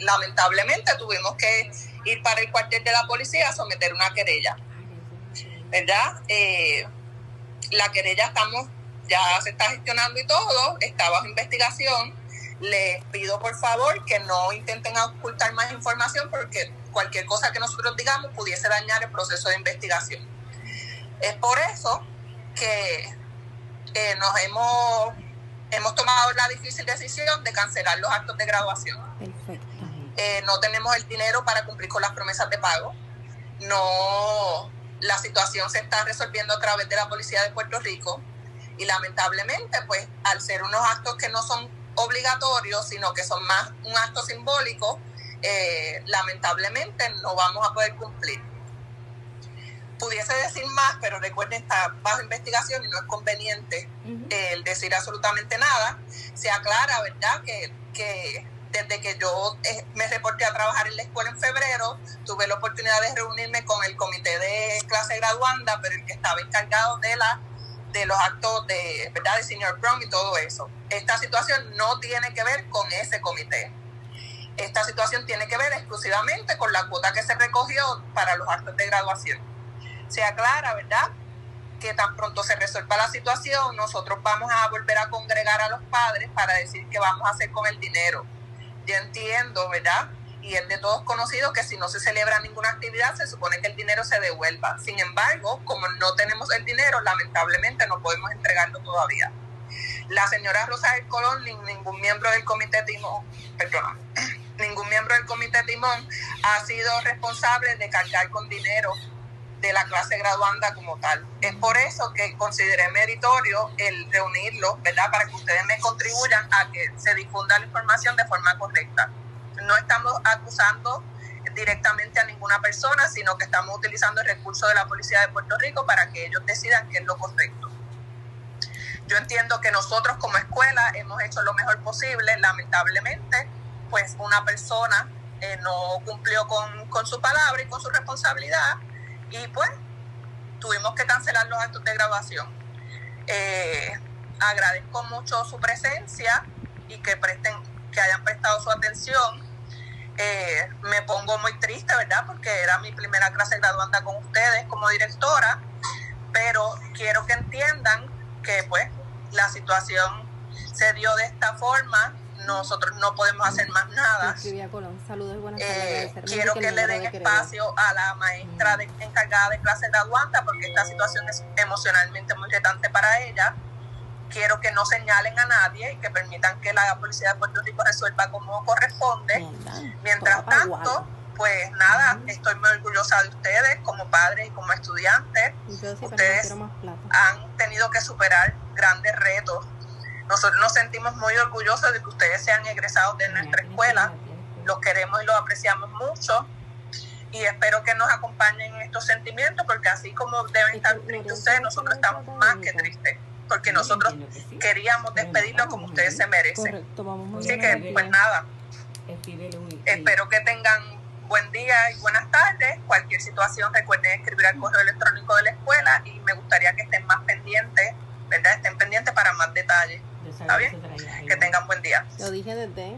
lamentablemente tuvimos que ir para el cuartel de la policía a someter una querella. ¿Verdad? Eh, la querella estamos, ya se está gestionando y todo, está bajo investigación. Les pido por favor que no intenten ocultar más información porque cualquier cosa que nosotros digamos pudiese dañar el proceso de investigación. Es por eso que eh, nos hemos, hemos tomado la difícil decisión de cancelar los actos de graduación. Eh, no tenemos el dinero para cumplir con las promesas de pago. No, la situación se está resolviendo a través de la policía de Puerto Rico y lamentablemente, pues, al ser unos actos que no son obligatorios, sino que son más un acto simbólico, eh, lamentablemente no vamos a poder cumplir. Pudiese decir más, pero recuerden, está bajo investigación y no es conveniente el decir absolutamente nada. Se aclara, ¿verdad?, que, que desde que yo eh, me reporté a trabajar en la escuela en febrero, tuve la oportunidad de reunirme con el comité de clase graduanda, pero el que estaba encargado de la de los actos de, ¿verdad? de senior prom y todo eso. Esta situación no tiene que ver con ese comité. Esta situación tiene que ver exclusivamente con la cuota que se recogió para los actos de graduación. Se aclara, ¿verdad? Que tan pronto se resuelva la situación, nosotros vamos a volver a congregar a los padres para decir qué vamos a hacer con el dinero yo entiendo, ¿verdad? Y es de todos conocido que si no se celebra ninguna actividad, se supone que el dinero se devuelva. Sin embargo, como no tenemos el dinero, lamentablemente no podemos entregarlo todavía. La señora Rosa del Colón, ningún miembro del comité Timón, perdón, ningún miembro del comité Timón ha sido responsable de cargar con dinero de la clase graduanda como tal. Es por eso que consideré meritorio el reunirlo, ¿verdad? Para que ustedes me contribuyan a que se difunda la información de forma correcta. No estamos acusando directamente a ninguna persona, sino que estamos utilizando el recurso de la Policía de Puerto Rico para que ellos decidan qué es lo correcto. Yo entiendo que nosotros como escuela hemos hecho lo mejor posible, lamentablemente, pues una persona eh, no cumplió con, con su palabra y con su responsabilidad y pues tuvimos que cancelar los actos de grabación. Eh, agradezco mucho su presencia y que presten, que hayan prestado su atención. Eh, me pongo muy triste, ¿verdad? Porque era mi primera clase graduanda con ustedes como directora, pero quiero que entiendan que pues la situación se dio de esta forma nosotros no podemos hacer más nada. Eh, quiero que, le den espacio a la maestra encargada de clase graduanda porque esta situación es emocionalmente muy retante para ella. Quiero que no señalen a nadie y que permitan que la Policía de Puerto Rico resuelva como corresponde. Mientras tanto, pues nada, estoy muy orgullosa de ustedes como padres y como estudiantes. Ustedes han tenido que superar grandes retos nosotros nos sentimos muy orgullosos de que ustedes sean egresados de nuestra escuela. Los queremos y los apreciamos mucho. Y espero que nos acompañen en estos sentimientos, porque así como deben estar tristes ustedes, nosotros estamos más que tristes, porque nosotros queríamos despedirlos como ustedes se merecen. Así que, pues nada, espero que tengan buen día y buenas tardes. Cualquier situación recuerden escribir al correo electrónico de la escuela y me gustaría que estén más pendientes, ¿verdad? Estén pendientes para más detalles. ¿Está bien? Que tengan buen día. Lo dije desde